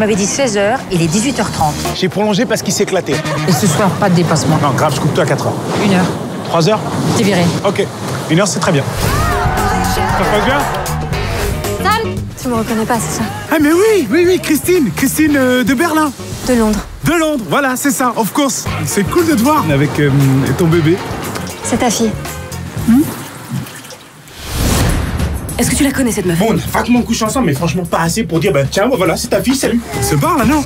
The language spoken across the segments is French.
m'avait dit 16h, il est 18h30. J'ai prolongé parce qu'il s'est éclaté. Et ce soir, pas de dépassement. Non, grave, je coupe toi à 4 heures. Une heure. 3 heures T'es viré. Ok. Une heure, c'est très bien. Ça se passe bien Sam Tu me reconnais pas, c'est ça Ah, mais oui, oui, oui, Christine. Christine euh, de Berlin. De Londres. De Londres, voilà, c'est ça, of course. C'est cool de te voir avec euh, ton bébé. C'est ta fille. Est-ce que tu la connais cette meuf? Bon, on a vaguement couché ensemble, mais franchement pas assez pour dire, bah tiens, bah, voilà, c'est ta fille, salut. Se barre là, non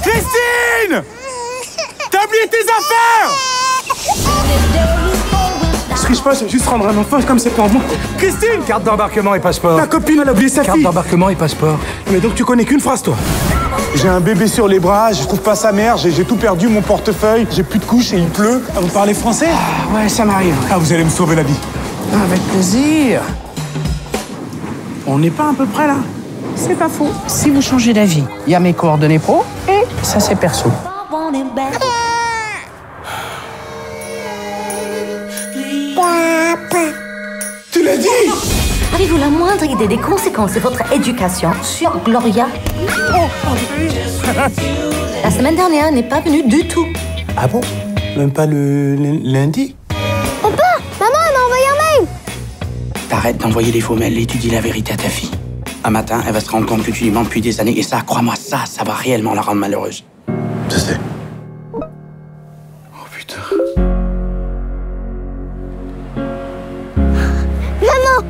Christine T'as oublié tes affaires Ce que je peux, c'est juste rendre un enfant comme c'est pour moi? Christine Carte d'embarquement et passeport. Ta copine, elle a oublié sa Carte fille. d'embarquement et passeport. Mais donc tu connais qu'une phrase, toi? J'ai un bébé sur les bras, je trouve pas sa mère, j'ai tout perdu, mon portefeuille, j'ai plus de couches et il pleut. Ah, vous parlez français Ouais, ça m'arrive. Ah, vous allez me sauver la vie. Avec plaisir. On n'est pas à peu près là C'est pas faux. Si vous changez d'avis, il y a mes coordonnées pro et ça c'est perso. Tu l'as dit Avez-vous la moindre idée des conséquences de votre éducation sur Gloria? La semaine dernière n'est pas venue du tout. Ah bon? Même pas le, lundi? T'arrêtes d'envoyer des faux mails et tu dis la vérité à ta fille. Un matin, elle va se rendre compte que tu lui mens depuis des années et ça, crois-moi, ça, ça va réellement la rendre malheureuse. Je sais. Oh putain. Maman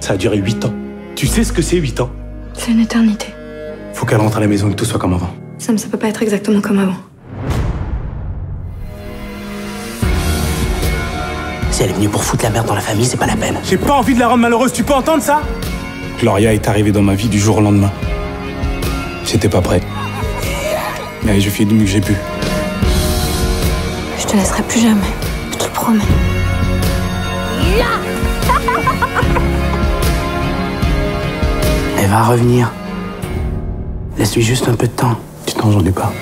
Ça a duré 8 ans. Tu sais ce que c'est 8 ans? C'est une éternité. Faut qu'elle rentre à la maison et que tout soit comme avant. Sam, ça peut pas être exactement comme avant. Si elle est venue pour foutre la merde dans la famille, c'est pas la peine. J'ai pas envie de la rendre malheureuse, tu peux entendre ça? Gloria est arrivée dans ma vie du jour au lendemain. J'étais pas prêt. Mais je fais du mieux que j'ai pu. Je te laisserai plus jamais. Je te le promets. Elle va revenir. Laisse-lui juste un peu de temps. Temps, j'en ai pas.